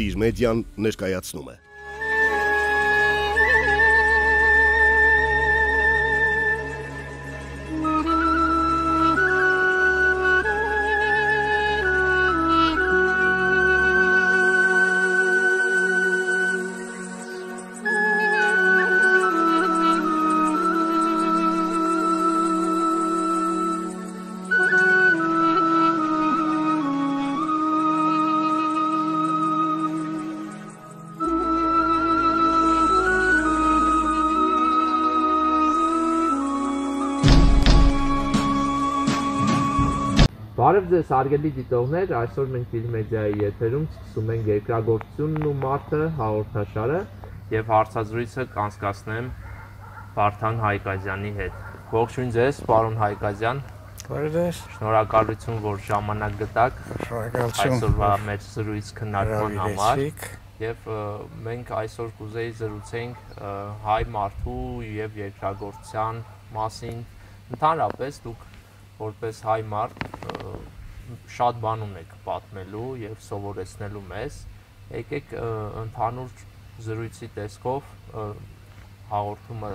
Տիր մեդիան ներկայացնում է։ Բարև ձեզ հարգելի դիտողներ, այսօր մենք Ֆիլմեդիայի եթերում սկսում ենք երկրագործությունն ու մարդը հաղորդաշարը եւ հարցազրույցը կանցկացնեմ Վարդան Հայկազյանի հետ։ Ողջույն ձեզ, պարոն Հայկազյան։ Բարև ձեզ։ Շնորհակալություն, որ ժամանակ գտաք Շնորհակալություն։ այսօրվա մեր զրույց քննարկման համար։ Եվ մենք այսօր կուզեի զրուցենք հայ մարդու եւ երկրագործության մասին։ Ընդհանրապես դուք որպես հայ մարդ շատ բան ունեք պատմելու եւ սովորեցնելու մեզ։ Եկեք ընդհանուր զրույցի տեսքով հաղորդումը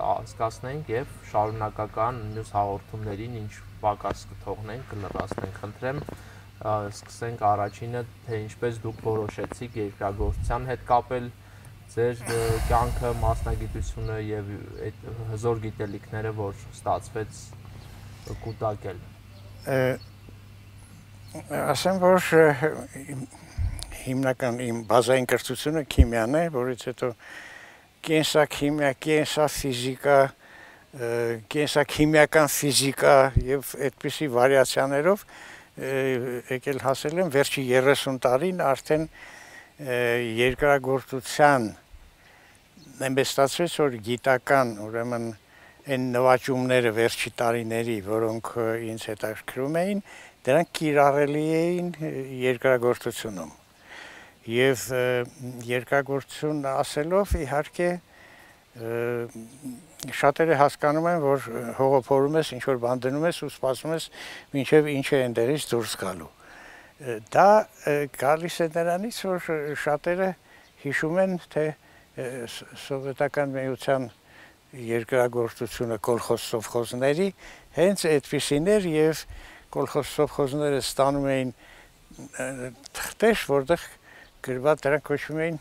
հասկացնենք եւ շարունակական մյուս հաղորդումներին ինչ պակաս կթողնենք, կլրացնենք։ Խնդրեմ ա, սկսենք առաջինը, թե ինչպես դուք որոշեցիք երկրագործության հետ կապել ձեր կյանքը, մասնագիտությունը եւ այդ հզոր գիտելիքները, որ ստացվեց կուտակել։ Ը, Ասեմ, որ հիմնական իմ բազային կրթությունը քիմիան է, որից հետո կենսաքիմիա, կենսաֆիզիկա, կենսաքիմիական ֆիզիկա եւ այդպիսի վարիացիաներով եկել հասել եմ վերջի 30 տարին արդեն երկրագործության այնպես ստացվեց, որ գիտական, ուրեմն այն նվաճումները վերջի տարիների, որոնք ինձ հետաքրքրում էին, դրանք կիրառելի էին երկրագործությունում։ Եվ երկրագործություն ասելով իհարկե շատերը հասկանում են, որ հողոփորում ես, ինչ որ բան դնում ես ու սպասում ես, մինչև ինչ է այնտեղից դուրս գալու։ Դա գալիս է նրանից, որ շատերը հիշում են, թե սովետական միության երկրագործությունը կոլխոզ սովխոզների հենց այդպիսին էր եւ կոլխոզ կոլխոսովխոզները ստանում էին թղթեր, որտեղ գրված դրանք կոչվում էին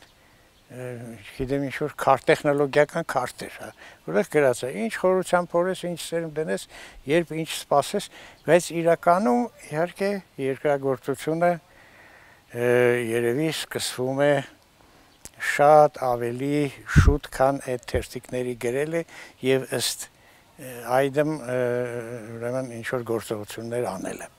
գիտեմ ինչ որ քար տեխնոլոգիական քարտեր, հա, որտեղ գրած է ինչ խորությամբ օրես, ինչ սերմ դնես, երբ ինչ սпасես, բայց իրականում իհարկե երկրագործությունը երևի սկսվում է շատ ավելի շուտ, քան այդ թերթիկների գրելը եւ ըստ այդմ ուրեմն ինչ որ գործողություններ անել է։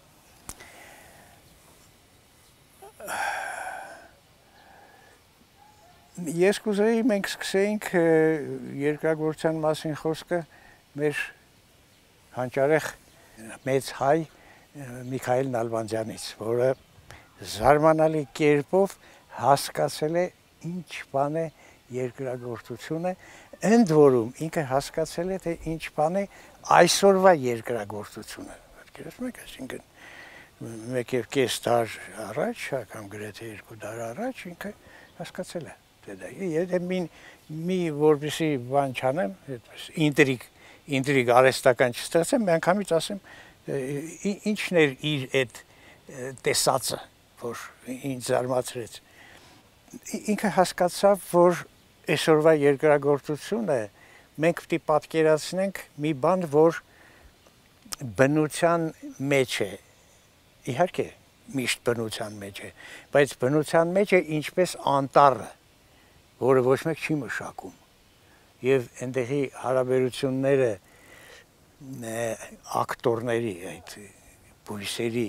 Ես կուզեի մենք սկսեինք երկրագործության մասին խոսքը մեր հանճարեղ մեծ հայ Միքայել Նալբանդյանից, որը զարմանալի կերպով հասկացել է ինչ բան է երկրագործությունը, ընդ որում ինքը հասկացել է թե ինչ բան է այսօրվա երկրագործությունը։ Պատկերացնում եք, այսինքն մեկ եւ կես դար առաջ, հա, կամ գրեթե երկու դար առաջ ինքը հասկացել է թե դա եթե մի մի որպեսի բան չանեմ, այդպես ինտրիգ ինտրիգ արեստական չստացեմ, մի անգամից ասեմ ինչն էր իր այդ տեսածը, որ ինձ զարմացրեց ինքը հասկացավ, որ այսօրվա երկրագործությունը մենք է պատկերացնենք մի բան, որ բնության մեջ է։ Իհարկե, միշտ բնության մեջ է, բայց բնության մեջ է ինչպես անտառը, որը ոչ մեկ չի մշակում։ Եվ այնտեղի հարաբերությունները ակտորների այդ բույսերի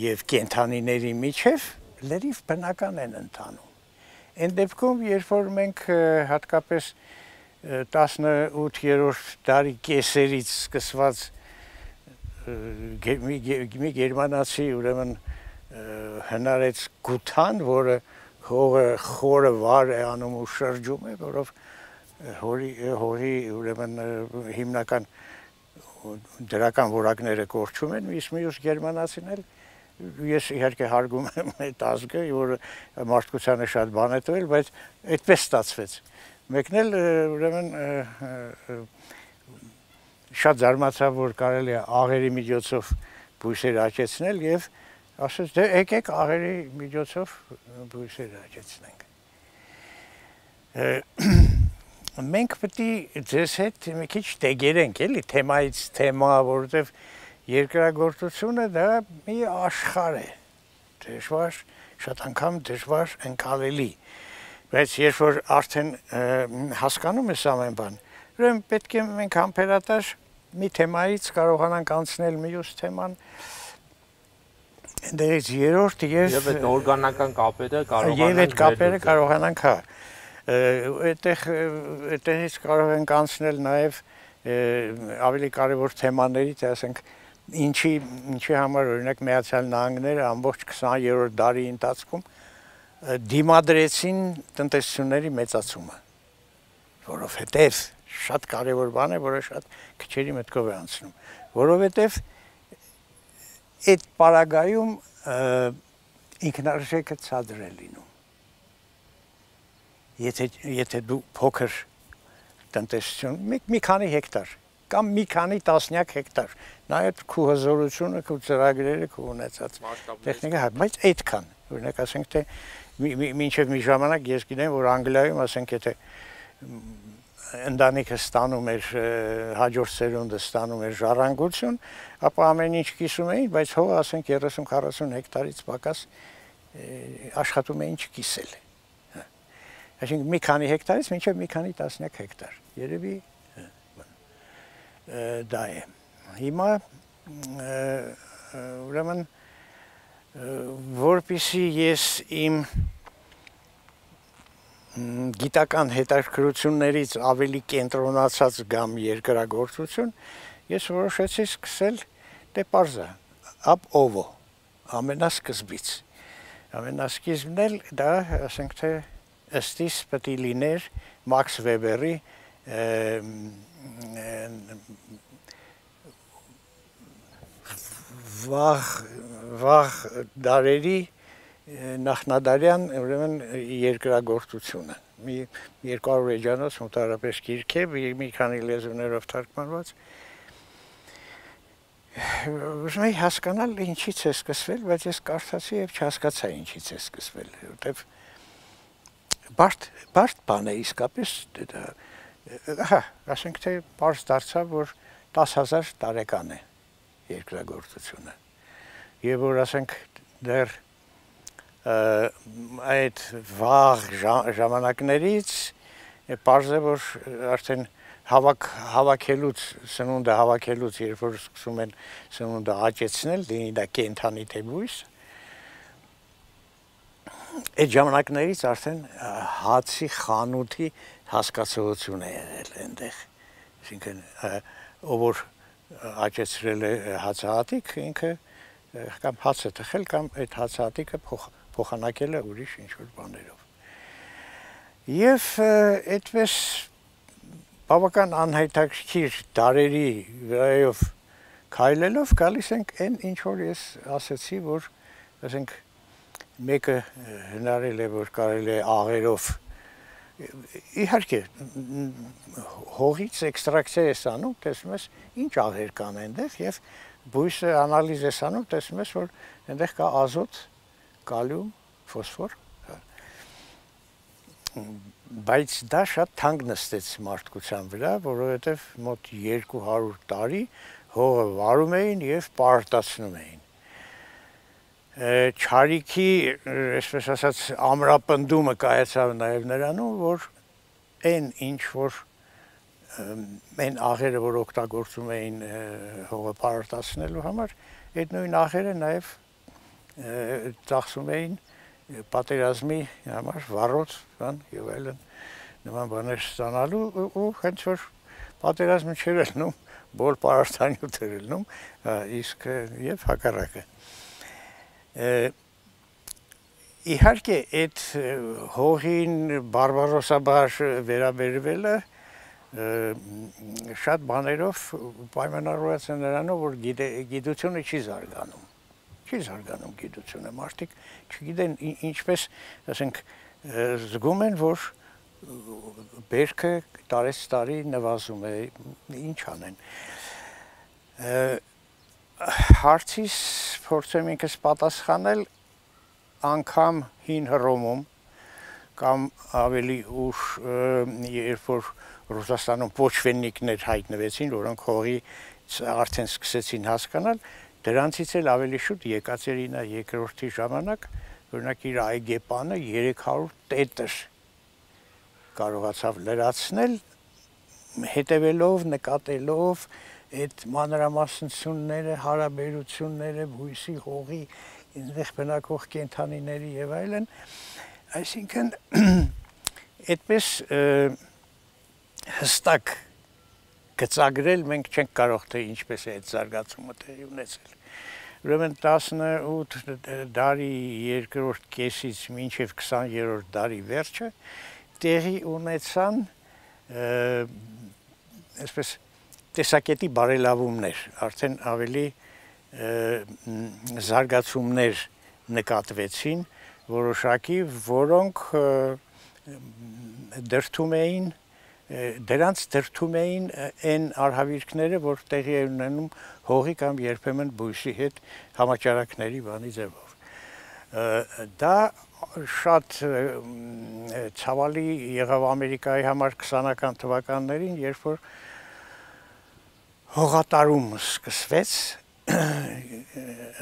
եւ կենթանիների միջև լրիվ բնական են ընթանում։ Այն դեպքում, երբ որ մենք հատկապես ը, 18-րդ դարի կեսերից սկսված մի գե- մի գերմանացի ուրեմն հնարեց գութան, որը հողը խորը վար է անում ու շրջում է, որով հորի հորի ուրեմն հիմնական դրական որակները կորչում են, իսկ մյուս գերմանացին էլ ես իհարկե հարգում եմ այդ ազգը, որը մարդկությանը շատ բան է տվել, բայց այդպես ստացվեց։ Մեկն էլ ուրեմն շատ զարմացավ, որ կարելի է աղերի միջոցով բույսեր աճեցնել եւ ասաց դե եկեք աղերի միջոցով բույսեր աճեցնենք։ Մենք պետք է ձեզ հետ մի քիչ դեգերենք, էլի, թեմայից թեմա, որովհետեւ երկրագործությունը դա մի աշխարհ է։ Դժվար, շատ անգամ դժվար ընկալելի։ Բայց երբ որ արդեն հասկանում ես ամեն բան, ուրեմն պետք է մենք համբերատար մի թեմայից կարողանանք անցնել մյուս թեման դերից երրորդ եւ եւ այդ օրգանական կապերը կարողանանք եւ այդ կապերը կարողանանք հա այդտեղ այդտեղից կարող ենք անցնել նաեւ ավելի կարևոր թեմաներից ասենք ինչի ինչի համար օրինակ Միացյալ Նահանգները ամբողջ 20-րդ դարի ընթացքում դիմադրեցին տնտեսությունների մեծացումը որովհետև շատ կարևոր բան է, որը շատ քչերի մտքով է անցնում, որովհետև այդ պարագայում ինքնարժեքը ցածր է լինում։ Եթե եթե դու փոքր տնտեսություն, մի, մի քանի հեկտար կամ մի քանի տասնյակ հեկտար նայած քու հզորությունը, քու ծրագրերը, քու ունեցած տեխնիկա, բայց այդքան։ Օրինակ ասենք թե մինչև մի ժամանակ ես գիտեմ, որ Անգլիայում ասենք եթե ընտանիքը ստանում էր հաջորդ սերունդը ստանում էր ժառանգություն, ապա ամեն ինչ կիսում էին, բայց հողը ասենք 30-40 հեկտարից պակաս աշխատում էին չկիսել։ հա։ Այսինքն մի քանի հեկտարից մինչև մի քանի տասնյակ հեկտար։ Երևի դա է։ Հիմա ուրեմն որpիսի ես իմ գիտական հետաքրություններից ավելի կենտրոնացած գամ երկրագործություն, ես որոշեցի սկսել դե parza ապ օվո ամենասկզբից ամենասկիզբն էլ դա ասենք թե ըստիս պետք է լիներ Մաքս Վեբերի վաղ վաղ դարերի նախնադարյան ուրեմն երկրագործությունը մի 200 էջանոց մոտարապես գիրք է մի քանի լեզուներով թարգմանված ուզում եի հասկանալ ինչից է սկսվել, բայց ես կարծացի եւ չհասկացա ինչից է սկսվել, որտեվ բարդ բարդ բան է իսկապես դա հա, ասենք թե բարձ դարձավ, որ 10000 տարեկան է երկրագործությունը։ Եվ որ ասենք դեռ այդ վաղ ժամանակներից բարձ է որ արդեն հավաք հավաքելուց սնունդը հավաքելուց երբ որ սկսում են սնունդը աճեցնել, լինի դա կենթանի թե բույս, այդ ժամանակներից արդեն հացի խանութի հասկացողություն է եղել այնտեղ։ Այսինքն ով որ աճեցրել է հացահատիկ, ինքը կամ հացը թխել կամ այդ հացահատիկը փոխանակել է ուրիշ ինչ-որ բաներով։ Եվ այդպես բավական անհայտակիր դարերի վրայով քայլելով գալիս ենք այն ինչ որ ես ասացի, որ ասենք մեկը հնարել է որ կարելի է աղերով իհարկե հողից էքստրակցիա ես անում, տեսնում ես ինչ աղեր կան այնտեղ եւ բույսը անալիզ ես անում, տեսնում ես որ այնտեղ կա ազոտ, կալիում, ֆոսֆոր հա։ բայց դա շատ թանկ նստեց մարդկության վրա, որովհետև մոտ 200 տարի հողը վարում էին եւ պարտացնում էին չարիքի, այսպես ասած, ամրապնդումը կայացավ նաև նրանում, որ այն ինչ որ այն աղերը, որ օգտագործում էին հողը պարտացնելու համար, այդ նույն աղերը նաև ծախսում էին պատերազմի համար վառոց, բան եւ այլն նման բաներ ստանալու ու հենց որ պատերազմը չէր ելնում, բոլ պարարտանյութ էր ելնում, իսկ եւ հակառակը իհարկե այդ հողին բարբարոսաբար վերաբերվելը շատ բաներով պայմանավորված է նրանով որ գիտությունը չի զարգանում չի զարգանում գիտությունը, մարդիկ չգիտեն ինչպես, ասենք, զգում են, որ բերքը տարեց տարի նվազում է, ինչ անեն։ Հարցիս փորձեմ ինքս պատասխանել անգամ հին Հռոմում կամ ավելի ուշ երբ որ Ռուսաստանում փոչվեննիկներ հայտնվեցին, որոնք հողի արդեն սկսեցին հասկանալ, դրանցից էլ ավելի շուտ Եկատերինա երկրորդի ժամանակ օրինակ իր այգեպանը 300 տետր կարողացավ լրացնել հետևելով, նկատելով այդ մանրամասնությունները, հարաբերությունները, բույսի, հողի, այնտեղ բնակող կենթանիների եւ այլն, այսինքն այդպես հստակ գծագրել մենք չենք կարող թե ինչպես է այդ զարգացումը տեղի ունեցել։ Ուրեմն 18 դարի երկրորդ կեսից մինչև 20-րդ դարի վերջը տեղի ունեցան այսպես տեսակետի բարելավումներ, արդեն ավելի զարգացումներ նկատվեցին, որոշակի, որոնք դրթում էին դրանց դրթում էին այն արհավիրքները, որ տեղի են ունենում հողի կամ երբեմն բույսի հետ համաճարակների բանի ձևով։ Դա շատ ցավալի եղավ Ամերիկայի համար 20-ական թվականներին, երբ որ հողատարում սկսվեց,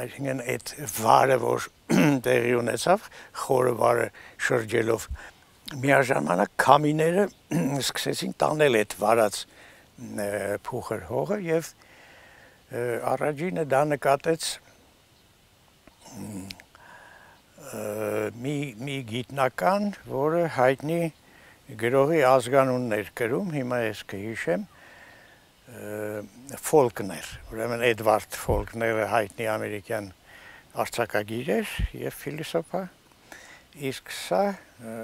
այսինքն այդ վարը, որ տեղի ունեցավ, խորը վարը շրջելով միաժամանակ քամիները սկսեցին տանել այդ վարած փուխր հողը եւ առաջինը դա նկատեց մի մի գիտնական, որը հայտնի գրողի ազգանուններ գրում, հիմա ես կհիշեմ, Ֆոլկներ, ուրեմն Էդվարդ Ֆոլկները հայտնի ամերիկյան արձակագիր էր եւ ֆիլիսոփա, իսկ սա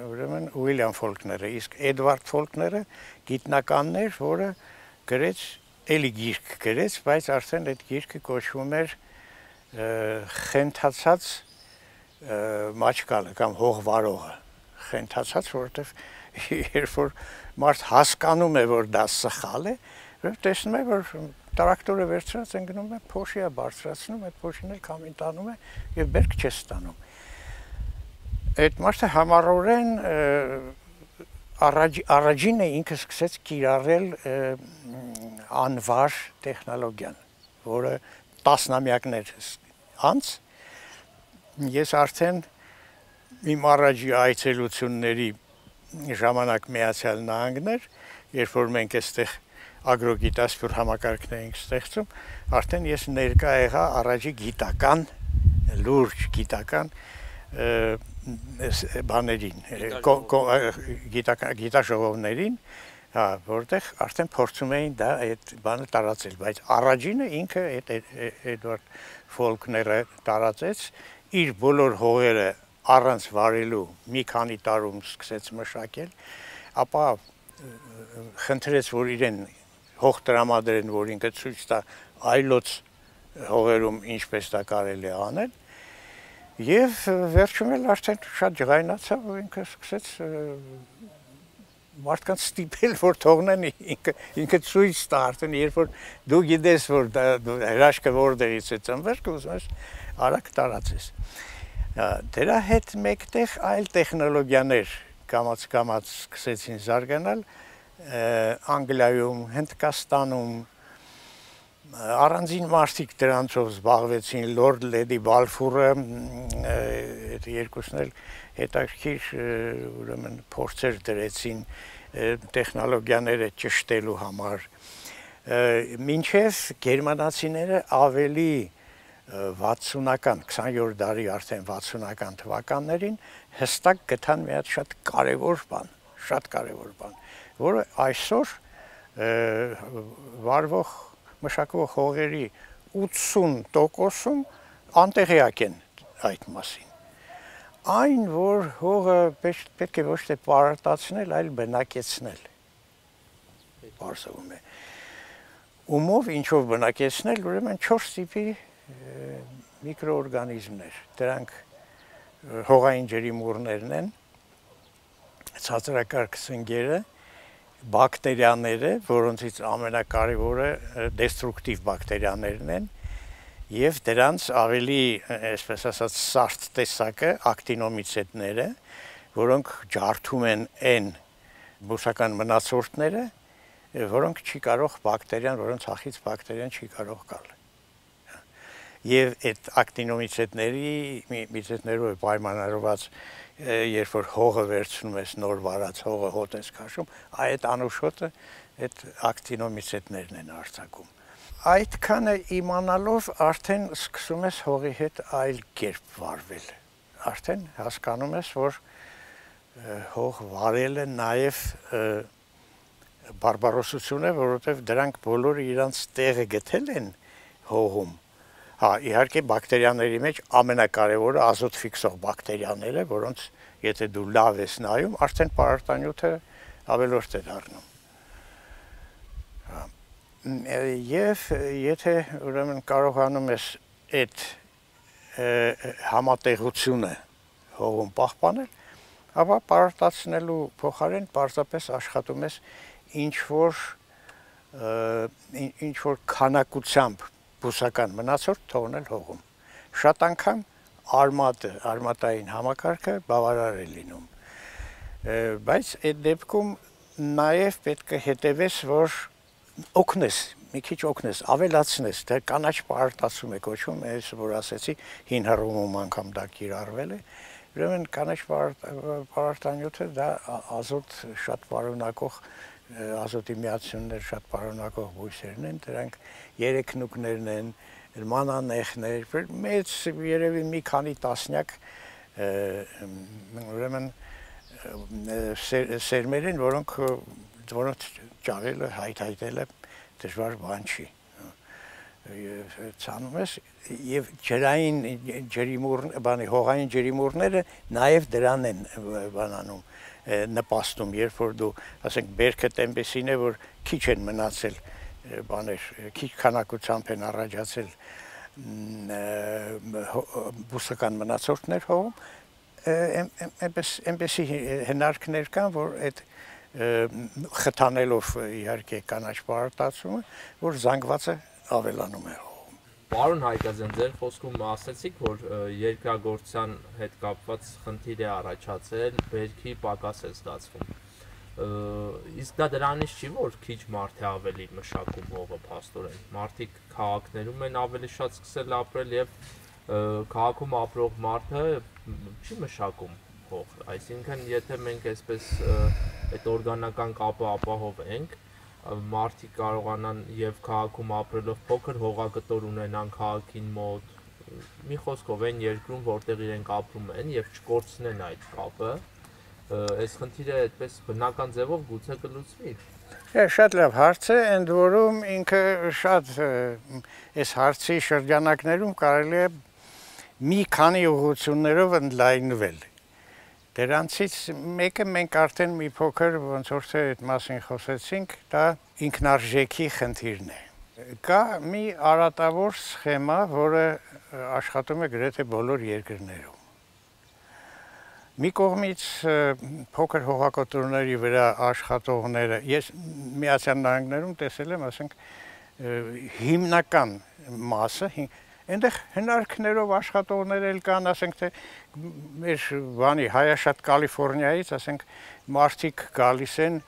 ուրեմն Ուիլյամ Ֆոլկները, իսկ Էդվարդ Ֆոլկները գիտնականներ, որը գրեց էլի գիրք գրեց, բայց արդեն այդ գիրքը կոչվում էր խենթացած մաչկալը կամ հողվարողը խենթացած որովհետև երբ որ մարդ հասկանում է որ դա սխալ է տեսնում է որ տրակտորը վերցրած են գնում է փոշիա բարձրացնում այդ փոշին էլ կամին տանում է եւ բերք չես ստանում այդ մարդը համառորեն առաջ առաջինը ինքը սկսեց կիրառել անվար տեխնոլոգիան, որը տասնամյակներ անց ես արդեն իմ առաջի այցելությունների ժամանակ միացյալ նահանգներ, երբ որ մենք այստեղ ագրոգիտասփյուր համակարգներ ենք ստեղծում, արդեն ես ներկա եղա առաջի գիտական լուրջ գիտական բաներին, գիտաշողովներին, հա, որտեղ արդեն փորձում էին դա այդ բանը տարածել, բայց առաջինը ինքը այդ Էդվարդ Ֆոլկները տարածեց իր բոլոր հողերը առանց վարելու մի քանի տարում սկսեց մշակել, ապա խնդրեց, որ իրեն հող տրամադրեն, որ ինքը ցույց տա այլոց հողերում ինչպես դա կարելի է անել Եվ վերջում էլ արդեն շատ ջղայնացավ, ինքը սկսեց մարդկանց ստիպել, որ թողնեն ինքը ինքը ցույց տա արդեն երբ որ դու գիտես որ դա հրաշքը որտեղից է ծնվել, կուզում ես արագ տարածես։ Դրա հետ մեկտեղ այլ տեխնոլոգիաներ կամած սկսեցին զարգանալ Անգլիայում, Հնդկաստանում, առանձին մարդիկ դրանցով զբաղվեցին Լորդ Լեդի Բալֆուրը այդ երկուսն էլ հետաքրքիր ուրեմն փորձեր դրեցին տեխնոլոգիաները ճշտելու համար մինչև գերմանացիները ավելի 60-ական 20-րդ դարի արդեն 60-ական թվականներին հստակ գտան մի հատ շատ կարևոր բան, շատ կարևոր բան, որը այսօր վարվող մշակվող հողերի 80%-ում անտեղյակ են այդ մասին։ Այն, որ հողը պետք է ոչ թե պարարտացնել, այլ բնակեցնել։ Պարսվում է։ Ումով ինչով բնակեցնել, ուրեմն 4 տիպի միկրոօրգանիզմներ։ Դրանք հողային ջրիմուռներն են, ցածրակարգ սնգերը, բակտերիաները, որոնցից ամենակարևորը դեստրուկտիվ բակտերիաներն են, եւ դրանց ավելի, այսպես ասած, սարտ տեսակը ակտինոմիցետները, որոնք ջարդում են այն բուսական մնացորդները, որոնք չի կարող բակտերիան, որոնց ախից բակտերիան չի կարող գալ։ Եվ այդ ակտինոմիցետների միցետներով պայմանավորված երբ որ հողը վերցնում ես նոր վարած հողը հոտ ես քաշում, այդ անուշոտը այդ ակտինոմիցետներն են արձակում։ Այդքանը իմանալով արդեն սկսում ես հողի հետ այլ կերպ վարվել։ Արդեն հասկանում ես, որ հող վարելը նաև բարբարոսություն է, որովհետև դրանք բոլորը իրանց տեղը գտել են հողում Հա, իհարկե բակտերիաների մեջ ամենակարևորը ազոտ ֆիքսող բակտերիաները, որոնց եթե դու լավ ես նայում, արդեն պարարտանյութը ավելորդ է դառնում։ Եվ եթե ուրեմն կարողանում ես այդ համատեղությունը հողում պահպանել, ապա պարարտացնելու փոխարեն պարզապես աշխատում ես ինչ որ ինչ որ քանակությամբ բուսական մնացորդ թողնել հողում։ Շատ անգամ արմատը, արմատային համակարգը բավարար է լինում։ Բայց այդ դեպքում նաև պետք է հետևես, որ օգնես, մի քիչ օգնես, ավելացնես, դա կանաչ պարտացում է կոչվում, ես որ ասեցի, հին հռոմում անգամ դա կիրառվել է։ Ուրեմն կանաչ պարտանյութը դա ազոտ շատ պարունակող ազոտի միացություններ շատ պարունակող բույսերն են, դրանք երեքնուկներն են, մանանեխներ, մեծ երևի մի քանի տասնյակ ուրեմն սերմեր են, որոնք որոնց ճարելը, հայթայթելը դժվար բան չի ցանում ես եւ ջրային ջրիմուր բանի հողային ջրիմուրները նաեւ դրան են բանանում նպաստում, երբ որ դու, ասենք, բերքը տեմպեսին է, որ քիչ են մնացել բաներ, քիչ քանակությամբ են առաջացել բուսական մնացորդներ հողում, այնպես այնպեսի հնարքներ կան, որ այդ խթանելով իհարկե կանաչ պարտացումը, որ զանգվածը ավելանում է Պարոն Հայկազյան, ձեր խոսքում ասացիք, որ երկրագործության հետ կապված խնդիր է առաջացել, բերքի պակաս է ստացվում։ Իսկ դա դրանից չի, որ քիչ մարդ է ավելի մշակում հողը փաստորեն։ Մարդիկ քաղաքներում են ավելի շատ սկսել ապրել եւ քաղաքում ապրող մարդը չի մշակում հող։ Այսինքն, եթե մենք այսպես այդ օրգանական կապը ապահովենք, մարդիկ կարողանան եւ քաղաքում ապրելով փոքր հողակտոր ունենան քաղաքին մոտ մի խոսքով այն երկրում որտեղ իրենք ապրում են եւ չկորցնեն այդ կապը այս խնդիրը այդպես բնական ձևով գուցե կլուծվի Է շատ լավ հարց է, ընդ որում ինքը շատ այս հարցի շրջանակներում կարելի է մի քանի ուղղություններով ընդլայնվել Դրանցից մեկը մենք արդեն մի փոքր ոնց որ թե այդ մասին խոսեցինք, դա ինքնարժեքի խնդիրն է։ Կա մի արատավոր սխեմա, որը աշխատում է գրեթե բոլոր երկրներում։ Մի կողմից փոքր հողակոտրոնների վրա աշխատողները, ես Միացյալ Նահանգներում տեսել եմ, ասենք, հիմնական մասը, այնտեղ հնարքներով աշխատողներ էլ կան, ասենք թե մեր բանի հայաշատ Կալիֆոռնիայից, ասենք մարդիկ գալիս են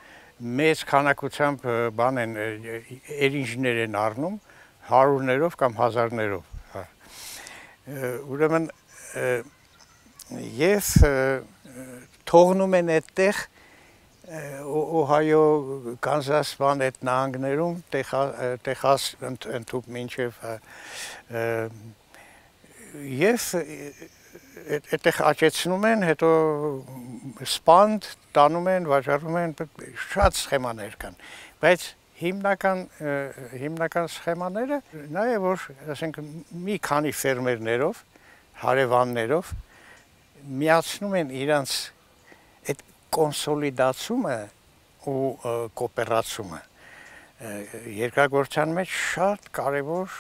մեծ քանակությամբ բան են երինջներ են առնում հարյուրներով կամ հազարներով, հա։ Ուրեմն եւ թողնում են այդտեղ Օհայո, Կանզաս բան այդ նահանգներում Տեխաս ընդཐུպ մինչև եւ այդտեղ աճեցնում են, հետո սպանդ տանում են, վաճառում են, շատ սխեմաներ կան, բայց հիմնական հիմնական սխեմաները նա է որ ասենք մի քանի ֆերմերներով հարևաններով միացնում են իրանց այդ կոնսոլիդացումը ու կոոպերացումը երկրագործության մեջ շատ կարևոր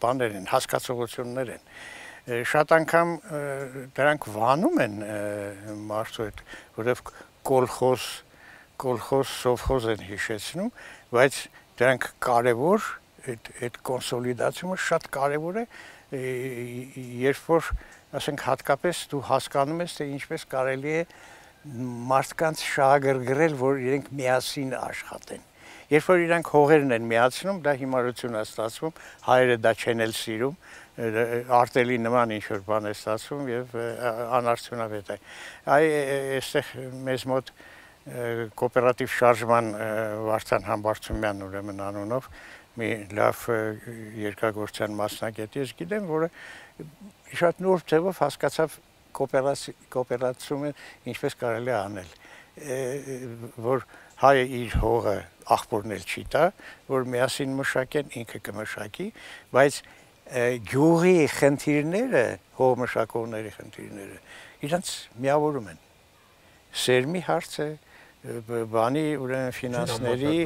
բաներ են, հասկացողություններ են շատ անգամ դրանք վանում են մարդու հետ, որովհետև կոլխոզ, կոլխոզ, սովխոզ են հիշեցնում, բայց դրանք կարևոր այդ այդ կոնսոլիդացիումը շատ կարևոր է, երբ որ ասենք հատկապես դու հասկանում ես թե ինչպես կարելի է մարդկանց շահագրգռել, որ իրենք միասին աշխատեն։ Երբ որ իրանք հողերն են միացնում, դա հիմարություն է ստացվում, հայերը դա չեն էլ սիրում, արտելի նման ինչ որ բան է ստացվում եւ անարդյունավետ է։ Այ այստեղ մեզ մոտ կոոպերատիվ շարժման Վարդան Համբարձումյան ուրեմն անունով մի լավ երկրագործության մասնագետ ես գիտեմ, որը շատ նոր ձևով հասկացավ կոոպերացիումը ինչպես կարելի է անել որ հայը իր հողը աղբորնել չի տա, որ միասին մշակեն ինքը կմշակի, բայց գյուղի խնդիրները, հողմշակողների խնդիրները իրանց միավորում են։ Սերմի հարցը, բանի ուրեմն ֆինանսների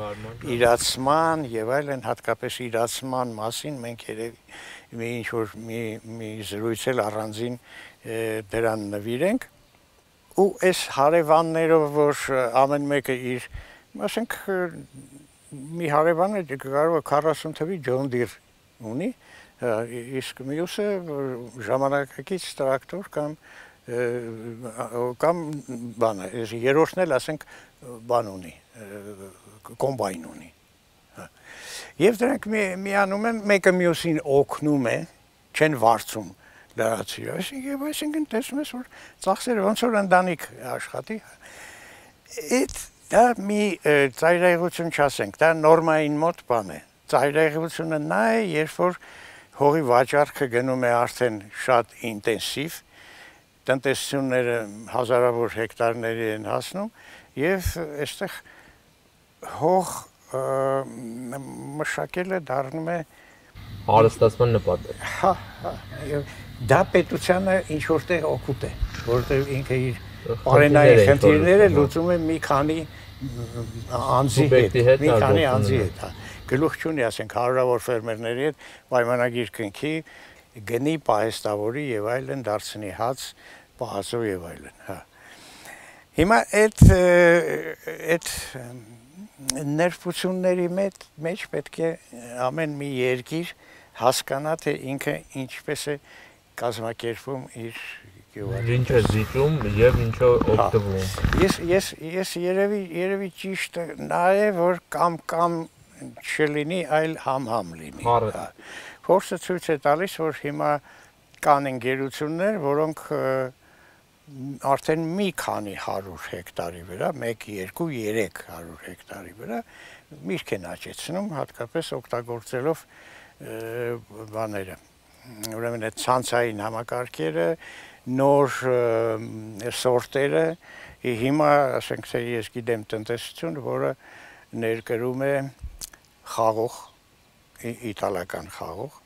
իրացման եւ այլն հատկապես իրացման մասին մենք երևի մի ինչ որ մի մի զրույցել առանձին դրան նվիրենք ու այս հարևաններով որ ամեն մեկը իր ասենք մի հարևան է կարող է 40 թվի Ջոն Դիր ունի իսկ մյուսը ժամանակակից տրակտոր կամ կամ բանը երրորդն էլ ասենք բան ունի կոմբայն ունի հա։ եւ դրանք միանում են մեկը մյուսին օգնում է չեն վարձում լրացի այսինքն այսինքն տեսնում ես որ ծախսերը ոնց որ ընտանիք աշխատի այդ դա մի ծայրահեղություն չասենք դա նորմային մոտ բան է ծայրահեղությունը նա է երբ որ հողի վաճառքը գնում է արդեն շատ ինտենսիվ, տնտեսությունները հազարավոր հեկտարների են հասնում եւ այստեղ հող մշակելը դառնում է հարստացման նպատակ։ Հա, հա, դա պետությանը ինչ որտեղ օգուտ է, որովհետեւ ինքը իր բարենային խնդիրները լուծում է մի քանի անձի հետ, մի քանի անձի հետ, հա գլուխ չունի, ասենք հարյուրավոր ֆերմերների հետ պայմանագիր կնքի, գնի պահեստավորի եւ այլն դարձնի հաց, պահածով եւ այլն, հա։ Հիմա այդ այդ ներբությունների մեջ մեջ պետք է ամեն մի երկիր հասկանա թե ինքը ինչպես է կազմակերպում իր գյուղը։ Ինչ է զիջում եւ ինչը հա։ օգտվում։ Ես ես ես երևի երևի ճիշտ նա է որ կամ կամ չլինի, այլ համ-համ լինի։ հա։ Փորձը ցույց է տալիս, որ հիմա կան ընկերություններ, որոնք արդեն մի քանի 100 հեկտարի վրա, 1, 2, 300 հեկտարի վրա միրգ են աճեցնում, հատկապես օգտագործելով բաները։ Ուրեմն այդ ցանցային համակարգերը, նոր սորտերը, հիմա, ասենք թե ես գիտեմ տնտեսություն, որը ներկրում է խաղող իտալական խաղող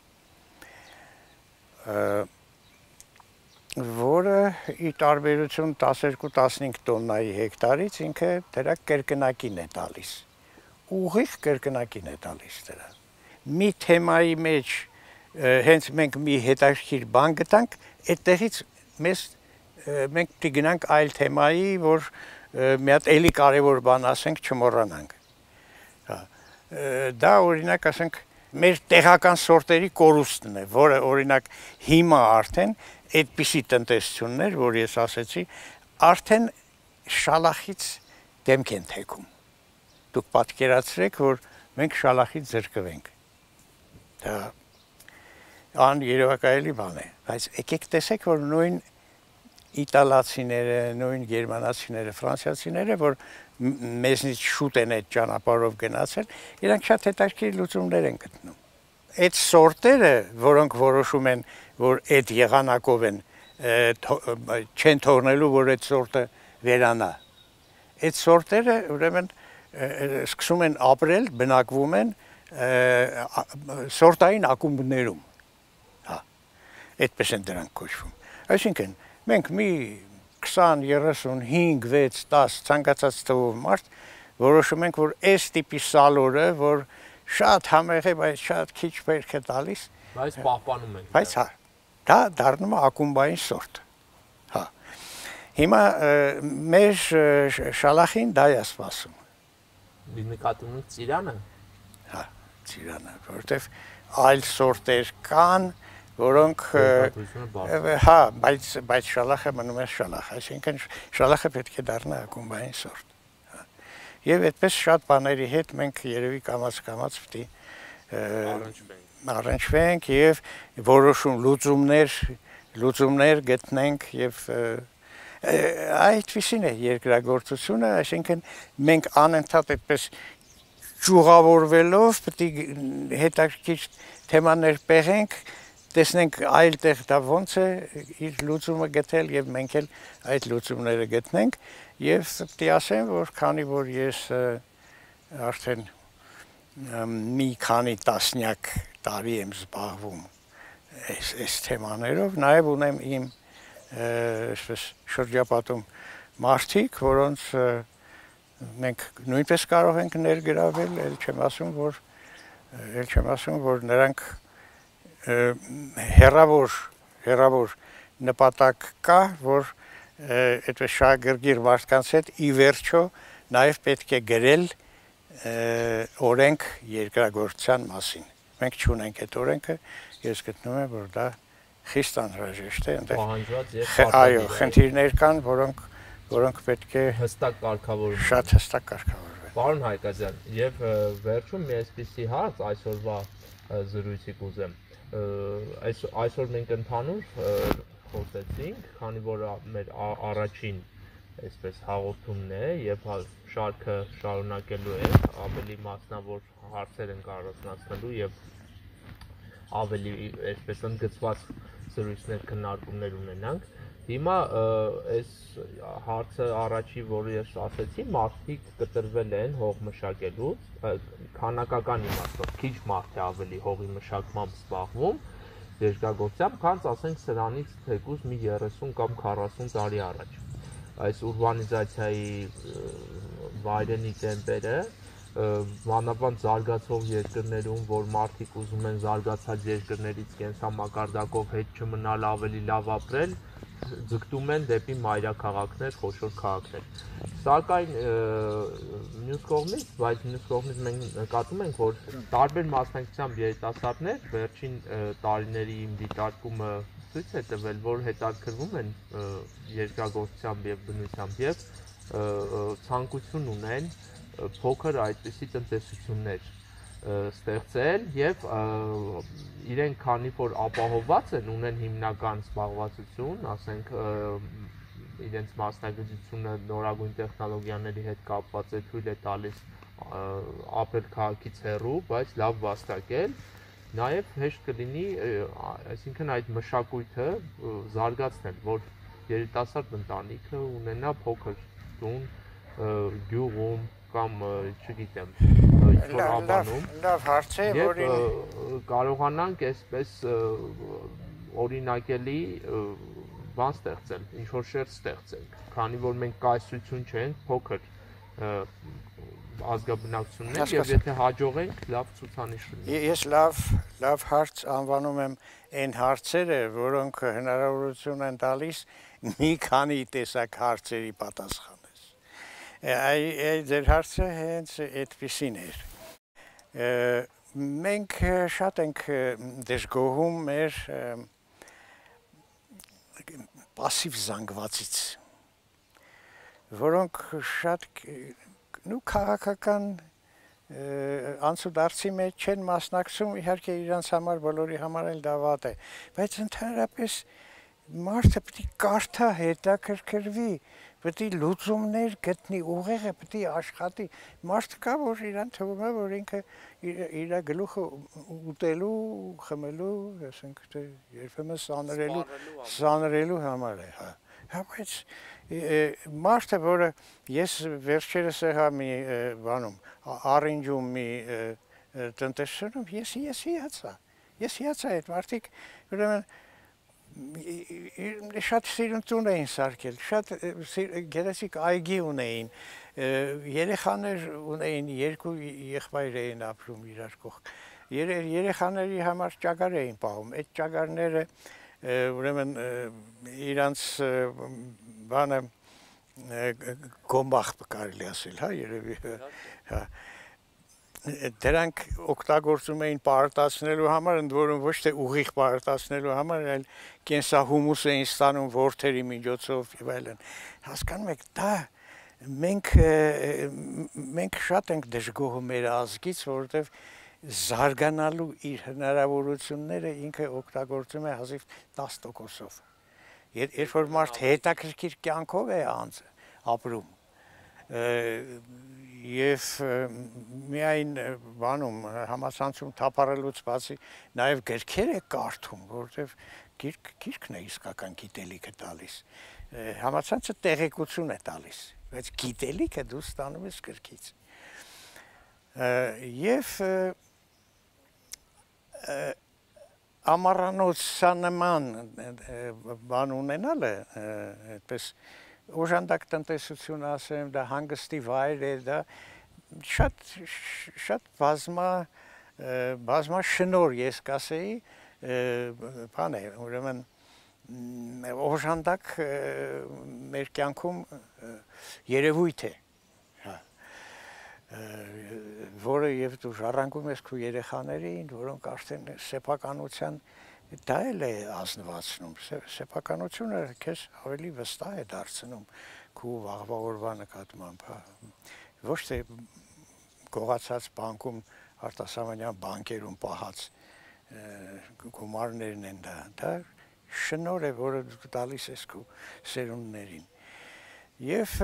որը ի տարբերություն 12-15 տոննայի հեկտարից ինքը դրա կրկնակին է տալիս ուղիղ կրկնակին է տալիս դրա մի թեմայի մեջ հենց մենք մի հետաքրքիր բան գտանք այդտեղից մեզ մենք դիգնանք այլ թեմայի որ մի հատ էլի կարևոր բան ասենք չմոռանանք դա օրինակ ասենք մեր տեղական սորտերի կորուստն է, որը օրինակ հիմա արդեն այդպիսի տնտեսություններ, որ ես ասեցի, արդեն շալախից դեմք են թեքում։ Դուք պատկերացրեք, որ մենք շալախից զրկվենք։ Դա ան երևակայելի բան է, բայց եկեք տեսեք, որ նույն իտալացիները, նույն գերմանացիները, ֆրանսիացիները, որ մեզնից շուտ են այդ ճանապարհով գնացել, իրանք շատ հետաքրքիր լուծումներ են գտնում։ Այդ սորտերը, որոնք որոշում են, որ այդ եղանակով են չեն թողնելու, որ այդ սորտը վերանա։ Այդ սորտերը ուրեմն սկսում են ապրել, բնակվում են սորտային ակումբներում։ Հա։ Այդպես են դրանք կոչվում։ Այսինքն մենք մի 20, 35, 6, 10 ցանկացած թվով մարդ որոշում ենք, որ այս տիպի սալորը, որ շատ համեղ է, բայց շատ քիչ բերք է տալիս, բայց պահպանում ենք։ Բայց հա, դա դառնում է ակումբային սորտ։ Հա։ Հիմա մեր շալախին դա է սպասում։ Նկատում եք ծիրանը։ Հա, ծիրանը, որովհետև այլ սորտեր կան, որոնք հա, բայց բայց շալախը մնում է շալախ, այսինքն շալախը պետք է դառնա ակումբային սորտ։ հա։ Եվ այդպես շատ բաների հետ մենք երևի պետք է առնչվենք եւ որոշում լուծումներ լուծումներ գտնենք եւ այդպեսին է երկրագործությունը, այսինքն մենք անընդհատ այդպես ճյուղավորվելով պետք է հետաքրքիր թեմաներ պեղենք, տեսնենք այլ տեղ դա ոնց է իր լուծումը գտել եւ մենք էլ այդ լուծումները գտնենք եւ պետք է ասեմ որ քանի որ ես արդեն մի քանի տասնյակ տարի եմ զբաղվում այս այս թեմաներով նաեւ ունեմ իմ այսպես շրջապատում մարդիկ որոնց մենք նույնպես կարող ենք ներգրավել, ել չեմ ասում, որ ել չեմ ասում, որ նրանք հերավոր հերավոր նպատակ կա, որ այդպես շահագրգիռ մարդկանց հետ ի վերջո նաև պետք է գրել օրենք երկրագործության մասին։ Մենք չունենք այդ օրենքը, ես գտնում եմ, որ դա խիստ անհրաժեշտ է, այնտեղ այո, խնդիրներ կան, որոնք որոնք պետք է հստակ կարգավորվում։ Շատ հստակ կարգավորվեն։ Պարոն Հայկազյան, եւ վերջում մի այսպեսի հարց այսօրվա զրույցի կուզեմ այս այսօր մենք ընդհանուր խոսեցինք, քանի որ մեր առաջին այսպես հաղորդումն է եւ հա, շարքը շարունակելու է ավելի մասնավոր հարցեր են կառուցնացնելու եւ ավելի այսպես ընդգծված զրույցներ քննարկումներ ունենանք Հիմա այս հարցը առաջի, որը ես ասացի, մարդիկ կտրվել են հող մշակելու, քանակական իմաստով քիչ մարդ է ավելի հողի մշակմամբ զբաղվում երկրագործությամբ, քան ասենք սրանից թեկուզ մի 30 կամ 40 տարի առաջ։ Այս ուրբանիզացիայի վայրենի տեմպերը մանավանդ զարգացող երկրներում, որ մարդիկ ուզում են զարգացած երկրներից կենսամակարդակով հետ չմնալ ավելի լավ ապրել, ձգտում են դեպի մայրաքաղաքներ, խոշոր քաղաքներ։ Սակայն մյուս կողմից, բայց մյուս կողմից մենք նկատում ենք, որ տարբեր մասնակցությամբ երիտասարդներ վերջին տարիների իմ դիտարկումը ցույց է տվել, որ հետաքրվում են երկրագործությամբ եւ բնությամբ եւ ցանկություն ունեն փոքր այդպիսի տնտեսություններ ստեղծել եւ իրենք քանի որ ապահովված են, ունեն հիմնական զբաղվածություն, ասենք իրենց մասնագիտությունը նորագույն տեխնոլոգիաների հետ կապված է թույլ է տալիս ապրել քաղաքից հեռու, բայց լավ վաստակել, նաև հեշտ կլինի, այսինքն այդ մշակույթը զարգացնել, որ երիտասարդ ընտանիքը ունենա փոքր տուն գյուղում կամ չգիտեմ ինչ-որ անվանում լավ հարց է որին կարողանանք այսպես օրինակելի բան ստեղծել ինչ որ շերտ ստեղծել քանի որ մենք կայսրություն չենք փոքր ազգաբնակություններ եւ եթե հաջողենք լավ ցուցանիշ լինի ես լավ լավ հարց անվանում եմ այն հարցերը որոնք հնարավորություն են տալիս մի քանի տեսակ հարցերի պատասխան Այ ձեր հարցը հենց այդպեսին էր։ Մենք շատ ենք դժգոհում մեր пассив զանգվածից, որոնք շատ նու քաղաքական անցուդարձի մեջ չեն մասնակցում, իհարկե իրանց համար բոլորի համար էլ դա վատ է, բայց ընդհանրապես մարդը պետք է կարդա հետաքրքրվի, պետք է լուծումներ գտնի, ուղեղը պետք է աշխատի։ Մարդ կա, որ իրան թվում է, որ ինքը իր գլուխը ուտելու, խմելու, ասենք թե երբեմն սանրելու, սանրելու համար է, հա։ Հա բայց մարդը, որը ես վերջերս եղա մի բանում, առինջում մի տնտեսությունում, ես ես հիացա։ Ես հիացա այդ մարդիկ, ուրեմն շատ սիրուն էին սարքել, շատ գեղեցիկ այգի ունեին, երեխաներ ունեին, երկու եղբայր էին ապրում իրար կողք։ Երեխաների համար ճագար էին պահում, այդ ճագարները ուրեմն իրանց բանը գոմբախ կարելի ասել, հա, երևի, հա դրանք օգտագործում էին պարտացնելու համար, ընդ որում ոչ թե ուղիղ պարտացնելու համար, այլ կենսահումուս էին ստանում ворթերի միջոցով եւ այլն։ Հասկանում եք, դա մենք մենք շատ ենք դժգոհ մեր ազգից, որովհետեւ զարգանալու իր հնարավորությունները ինքը օգտագործում է հազիվ 10%-ով։ Երբ որ մարդ հետաքրքիր կյանքով է անց ապրում, եւ միայն բանում համացանցում թափառելուց բացի նաեւ գրքեր է կարդում, որովհետեւ գիրք գիրքն է իսկական գիտելիքը տալիս։ Համացանցը տեղեկություն է տալիս, բայց գիտելիքը դու ստանում ես գրքից։ Եվ ամառանոցանման բան ունենալը այդպես օժանդակ տնտեսություն ասեմ, դա հանգստի վայր է, դա շատ շատ բազմա բազմա շնոր ես կասեի, բան է, ուրեմն օժանդակ մեր կյանքում երևույթ է հա որը եւ դու ժառանգում ես քո երեխաներին, որոնք արդեն սեփականության դա էլ է ազնվացնում սեփականությունը քեզ ավելի վստահ է դարձնում քու վաղվա օրվա նկատմամբ հա ոչ թե գողացած բանկում արտասահմանյան բանկերում պահած գումարներն են դա դա շնոր է որը դու տալիս ես քու սերունդներին եւ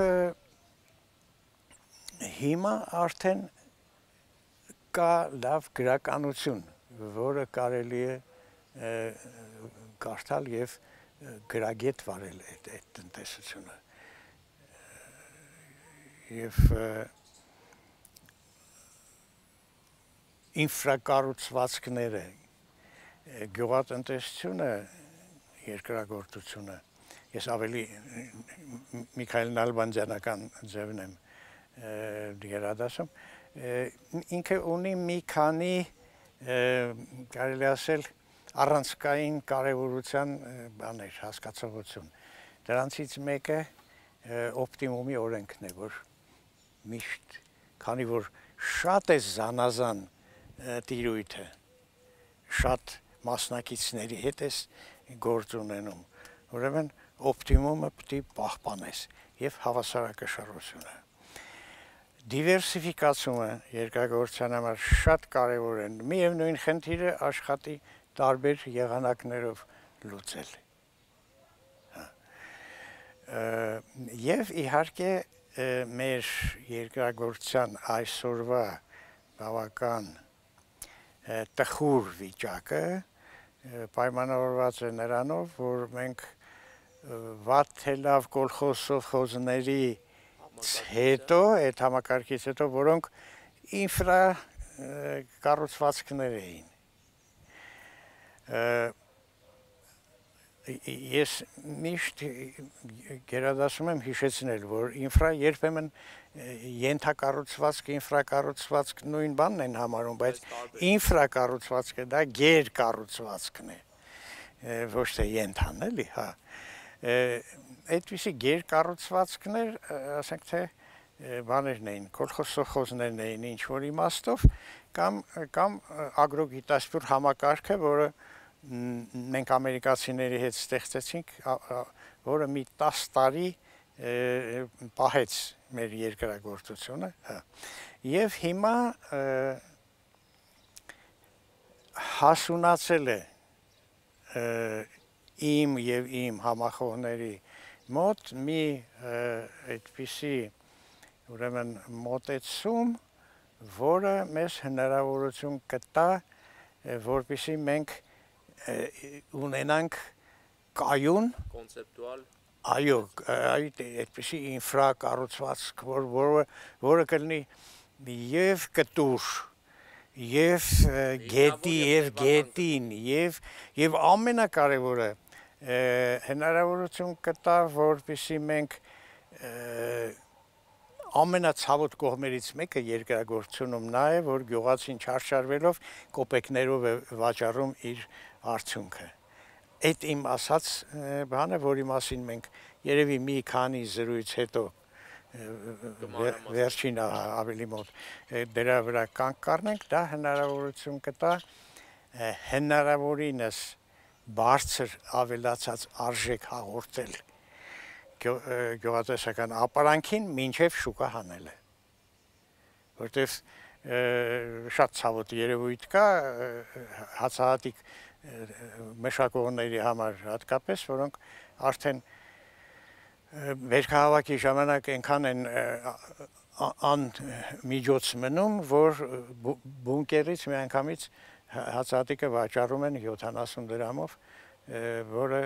հիմա արդեն կա լավ գրականություն որը կարելի է կարդալ եւ գրագետ վարել այդ այդ տնտեսությունը եւ ինֆրակառուցվածքները գյուղատնտեսությունը երկրագործությունը ես ավելի Միքայել Նալբանդյանական ձևն եմ դերադասում ինքը ունի մի քանի կարելի ասել առանցքային կարևորության բաներ, հասկացողություն։ Դրանցից մեկը օպտիմումի օրենքն է, որ միշտ, քանի որ շատ է զանազան տիրույթը, շատ մասնակիցների հետ ես գործ ունենում, ուրեմն օպտիմումը պիտի պահպանես եւ հավասարակշռությունը դիվերսիֆիկացումը երկրագործության համար շատ կարևոր է։ Միևնույն խնդիրը աշխատի տարբեր եղանակներով լուծել։ հա։ Եվ իհարկե մեր երկրագործության այսօրվա բավական տխուր վիճակը պայմանավորված է նրանով, որ մենք վատ թե լավ կոլխոսով խոզների հետո, այդ համակարգից հետո, որոնք ինֆրա կառուցվածքներ էին ես միշտ գերադասում եմ հիշեցնել, որ ինֆրա երբեմն ենթակառուցվածք, ինֆրակառուցվածք նույն բանն են համարում, բայց ինֆրակառուցվածքը դա գերկառուցվածքն է, ոչ թե ենթան, էլի, հա։ Այդպիսի գերկառուցվածքներ, ասենք թե բաներն էին, կոլխոսոխոզներն էին ինչ որ իմաստով կամ կամ ագրոգիտասպյուր համակարգը, որը մենք ամերիկացիների հետ ստեղծեցինք, որը մի 10 տարի պահեց մեր երկրագործությունը, հա։ Եվ հիմա հասունացել է իմ եւ իմ համախոհների մոտ մի այդպիսի ուրեմն մոտեցում, որը մեզ հնարավորություն կտա, որպիսի մենք ունենանք կայուն կոնցեպտուալ այո այդ այդպեսի ինֆրա կառուցվածք որ որը որը կլինի եւ կտուր եւ գետի եւ գետին եւ եւ ամենակարևորը հնարավորություն կտա, որպեսի մենք ամենացավոտ կողմերից մեկը երկրագործությունում նա է, որ գյուղացին չարշարվելով կոպեկներով է վաճառում իր արդյունքը։ Այդ իմ ասած բանը, որի մասին մենք երևի մի քանի զրույց հետո վերջին ավելի մոտ դրա վրա կառնենք, դա հնարավորություն կտա հնարավորինս բարձր ավելացած արժեք հաղորդել գյուղատնտեսական ապարանքին մինչև շուկա հանելը որտեվ շատ ցավոտ երևույթ կա հացահատիկ մշակողների համար հատկապես, որոնք արդեն վերքահավաքի ժամանակ այնքան են ան միջոց մնում, որ բունկերից մի անգամից հացահատիկը վաճառում են 70 դրամով, որը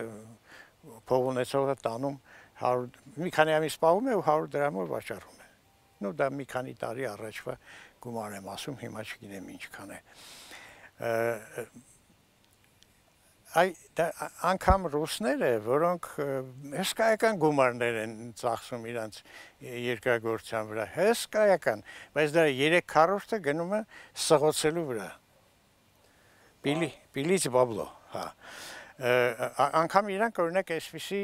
փող ունեցողը տանում 100 մի քանի ամիս սպավում է ու 100 դրամով վաճառում է։ Ну դա մի քանի տարի առաջվա գումար եմ ասում, հիմա չգիտեմ ինչքան է։ Այ անգամ ռուսները, որոնք հսկայական գումարներ են ծախսում իրանց երկրագործության վրա, հսկայական, բայց դա 3/4-ը գնում է սղոցելու վրա։ Պիլի, պիլից բաբլո, հա անգամ իրանք օրինակ այսպիսի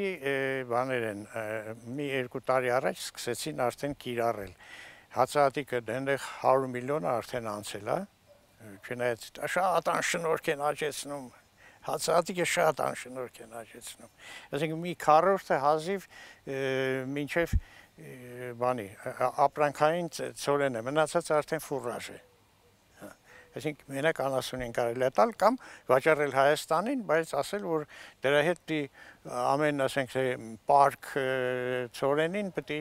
բաներ են մի երկու տարի առաջ սկսեցին արդեն կիրառել հացահատիկը դենեղ 100 միլիոնը արդեն անցել է չնայած շատ անշնորհք են աճեցնում հացահատիկը շատ անշնորհք են աճեցնում այսինքն մի քառորդը հազիվ մինչև բանի ապրանքային ծորեն է մնացած արդեն ֆուրաժ է Այսինքն մենակ անասունին կարելի է տալ կամ վաճառել Հայաստանին, բայց ասել որ դրա հետ դի ամեն ասենք թե պարկ ծորենին է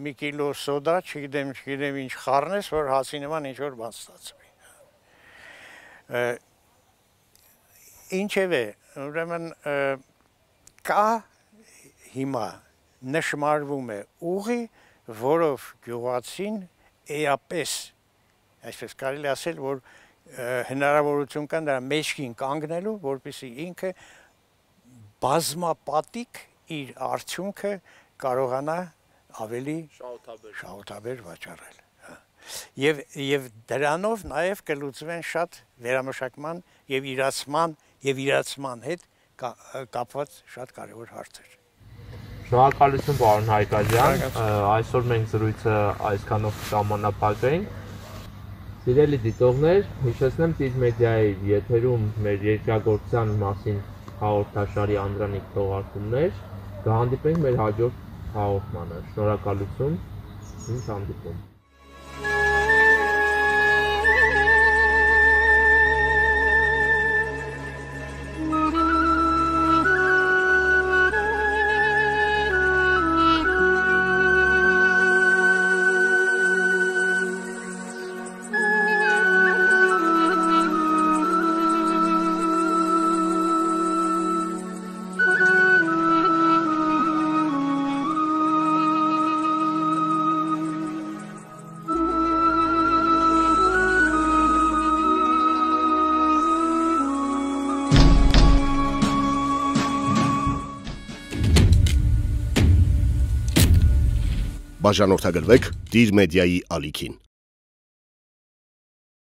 մի կիլո սոդա, չգիտեմ, չգիտեմ ինչ խառնես, որ հացի նման ինչ որ բան ստացվի ինչևէ, ուրեմն կա հիմա նշмарվում է ուղի, որով գյուղացին էապես այսպես կարելի ասել, որ հնարավորություն կա նրա մեջքին կանգնելու, որպիսի ինքը բազմապատիկ իր արդյունքը կարողանա ավելի շահութաբեր շահութաբեր վաճառել։ հա։ Եվ եւ դրանով նաեւ կլուծվեն շատ վերամշակման եւ իրացման եւ իրացման հետ կապված շատ կարեւոր հարցեր Շնորհակալություն պարոն Հայկազյան այսօր մենք զրույցը այսքանով կամանապակենք Սիրելի դիտողներ, հիշեցնեմ Տիզ մեդիայի եթերում մեր երկրագործության մասին հաղորդաշարի անդրանիկ թողարկումներ, կհանդիպենք մեր հաջորդ հաղորդմանը։ Շնորհակալություն։ Ինչ հանդիպում։ Բաժանորդագրվեք Դիր մեդիայի ալիքին։